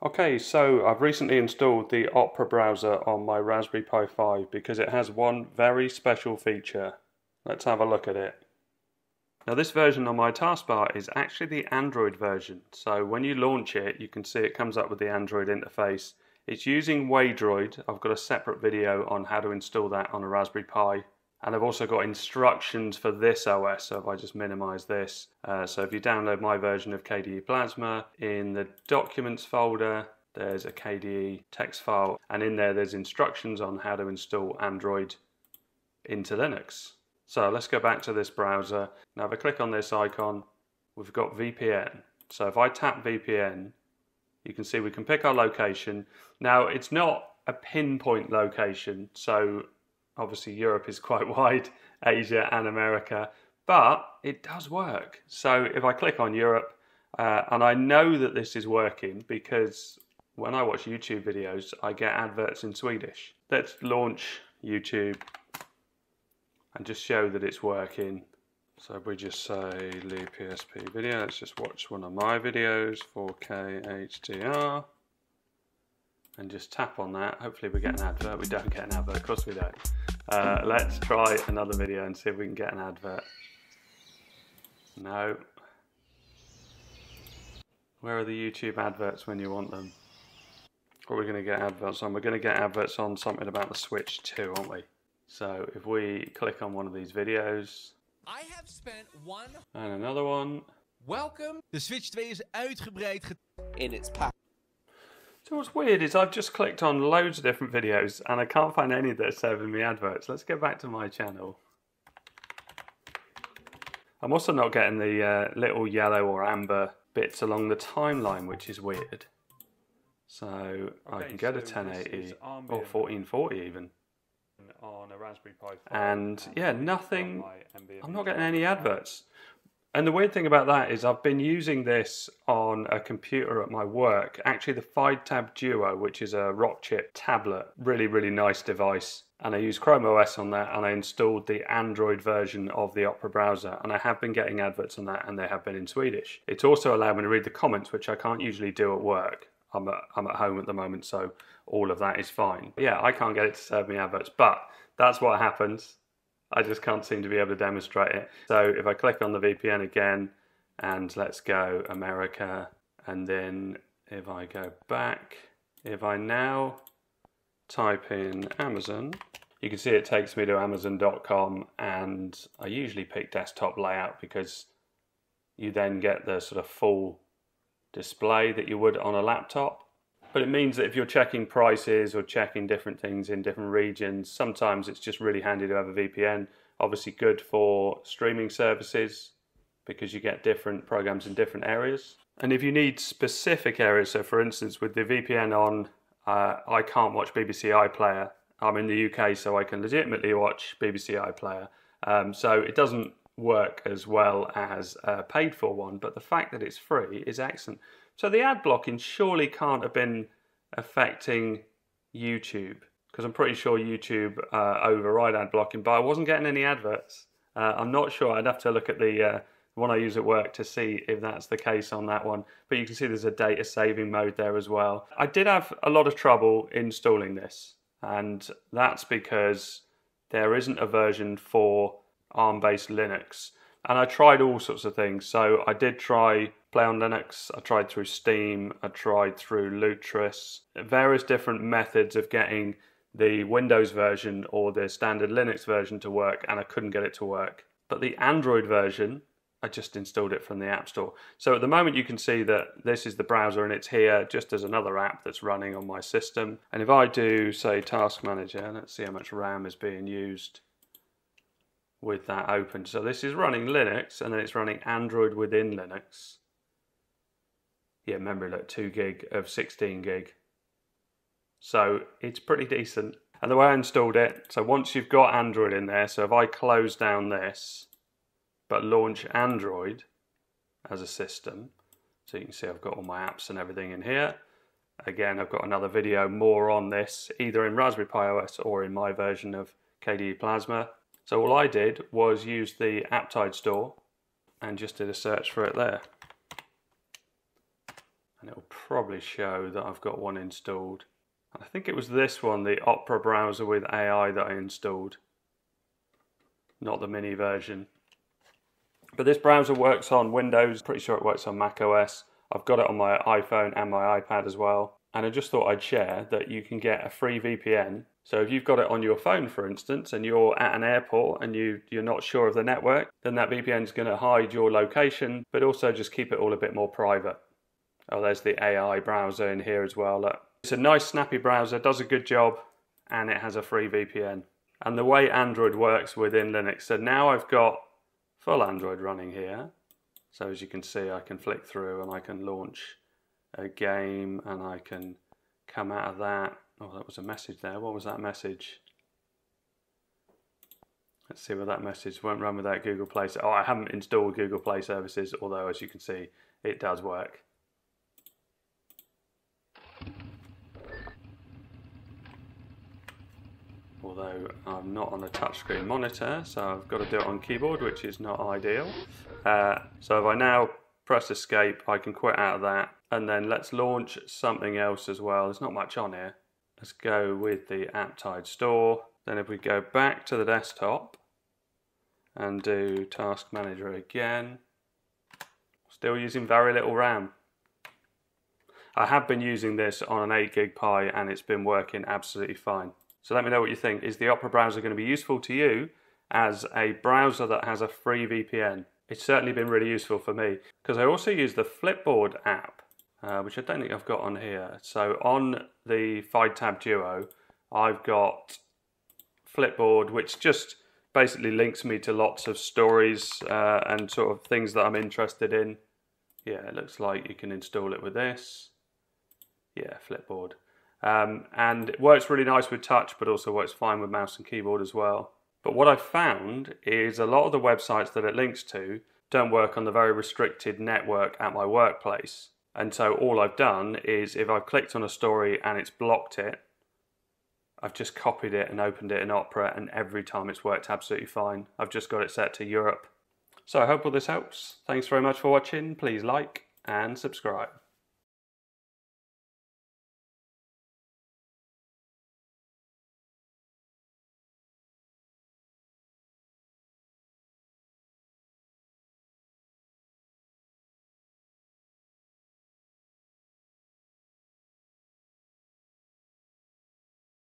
Okay, so I've recently installed the Opera browser on my Raspberry Pi 5 because it has one very special feature. Let's have a look at it. Now this version on my taskbar is actually the Android version, so when you launch it you can see it comes up with the Android interface. It's using Waydroid, I've got a separate video on how to install that on a Raspberry Pi and I've also got instructions for this OS, so if I just minimize this. Uh, so if you download my version of KDE Plasma, in the Documents folder, there's a KDE text file, and in there there's instructions on how to install Android into Linux. So let's go back to this browser. Now if I click on this icon, we've got VPN. So if I tap VPN, you can see we can pick our location. Now it's not a pinpoint location, so Obviously, Europe is quite wide, Asia and America, but it does work. So if I click on Europe, uh, and I know that this is working because when I watch YouTube videos, I get adverts in Swedish. Let's launch YouTube and just show that it's working. So we just say Lee PSP video, let's just watch one of my videos, 4K HDR and just tap on that. Hopefully we get an advert. We don't get an advert, of course we don't. Uh, let's try another video and see if we can get an advert. No. Where are the YouTube adverts when you want them? What are we going to get adverts on? We're going to get adverts on something about the Switch 2, aren't we? So if we click on one of these videos. I have spent one... And another one. Welcome. The Switch 2 is uitgebreid in its pack. So what's weird is I've just clicked on loads of different videos and I can't find any that are serving me adverts. Let's go back to my channel. I'm also not getting the uh, little yellow or amber bits along the timeline, which is weird. So I can get a 1080 or 1440 even. On a Raspberry Pi and yeah, nothing. I'm not getting any adverts. And the weird thing about that is I've been using this on a computer at my work, actually the Fydetab Duo, which is a Rockchip tablet, really, really nice device. And I use Chrome OS on that and I installed the Android version of the Opera browser and I have been getting adverts on that and they have been in Swedish. It's also allowed me to read the comments, which I can't usually do at work. I'm at, I'm at home at the moment, so all of that is fine. But yeah, I can't get it to serve me adverts, but that's what happens I just can't seem to be able to demonstrate it. So if I click on the VPN again and let's go America and then if I go back, if I now type in Amazon, you can see it takes me to amazon.com and I usually pick desktop layout because you then get the sort of full display that you would on a laptop. But it means that if you're checking prices or checking different things in different regions, sometimes it's just really handy to have a VPN. Obviously, good for streaming services because you get different programs in different areas. And if you need specific areas, so for instance, with the VPN on, uh, I can't watch BBC iPlayer. I'm in the UK, so I can legitimately watch BBC iPlayer. Um, so it doesn't work as well as a paid for one, but the fact that it's free is excellent. So the ad blocking surely can't have been affecting YouTube because I'm pretty sure YouTube uh, override ad blocking, but I wasn't getting any adverts. Uh, I'm not sure. I'd have to look at the uh, one I use at work to see if that's the case on that one. But you can see there's a data saving mode there as well. I did have a lot of trouble installing this, and that's because there isn't a version for ARM based Linux. And I tried all sorts of things. So I did try PlayOnLinux, I tried through Steam, I tried through Lutris, various different methods of getting the Windows version or the standard Linux version to work, and I couldn't get it to work. But the Android version, I just installed it from the App Store. So at the moment, you can see that this is the browser and it's here just as another app that's running on my system. And if I do, say, Task Manager, let's see how much RAM is being used with that open. So this is running Linux and then it's running Android within Linux. Yeah, memory like 2 gig of 16 gig. So it's pretty decent. And the way I installed it, so once you've got Android in there, so if I close down this, but launch Android as a system, so you can see I've got all my apps and everything in here. Again, I've got another video more on this, either in Raspberry Pi OS or in my version of KDE Plasma. So all I did was use the Aptoide store and just did a search for it there. and it will probably show that I've got one installed. I think it was this one, the Opera browser with AI that I installed, not the mini version. But this browser works on Windows, pretty sure it works on Mac OS. I've got it on my iPhone and my iPad as well. And I just thought I'd share that you can get a free VPN. So if you've got it on your phone, for instance, and you're at an airport and you, you're not sure of the network, then that VPN is going to hide your location, but also just keep it all a bit more private. Oh, there's the AI browser in here as well. Look. It's a nice snappy browser, does a good job, and it has a free VPN. And the way Android works within Linux, so now I've got full Android running here. So as you can see, I can flick through and I can launch a game and I can come out of that. Oh, that was a message there. What was that message? Let's see what that message won't run without Google Play. Oh, I haven't installed Google Play services, although as you can see, it does work. although I'm not on a touchscreen monitor, so I've got to do it on keyboard, which is not ideal. Uh, so if I now press escape, I can quit out of that, and then let's launch something else as well. There's not much on here. Let's go with the Aptoide store. Then if we go back to the desktop and do Task Manager again, still using very little RAM. I have been using this on an 8 gig Pi and it's been working absolutely fine. So let me know what you think. Is the Opera browser going to be useful to you as a browser that has a free VPN? It's certainly been really useful for me because I also use the Flipboard app, uh, which I don't think I've got on here. So on the Fydetab Duo, I've got Flipboard, which just basically links me to lots of stories uh, and sort of things that I'm interested in. Yeah, it looks like you can install it with this. Yeah, Flipboard. Um, and it works really nice with touch, but also works fine with mouse and keyboard as well. But what I've found is a lot of the websites that it links to don't work on the very restricted network at my workplace. And so all I've done is if I've clicked on a story and it's blocked it, I've just copied it and opened it in Opera, and every time it's worked absolutely fine. I've just got it set to Europe. So I hope all this helps. Thanks very much for watching. Please like and subscribe.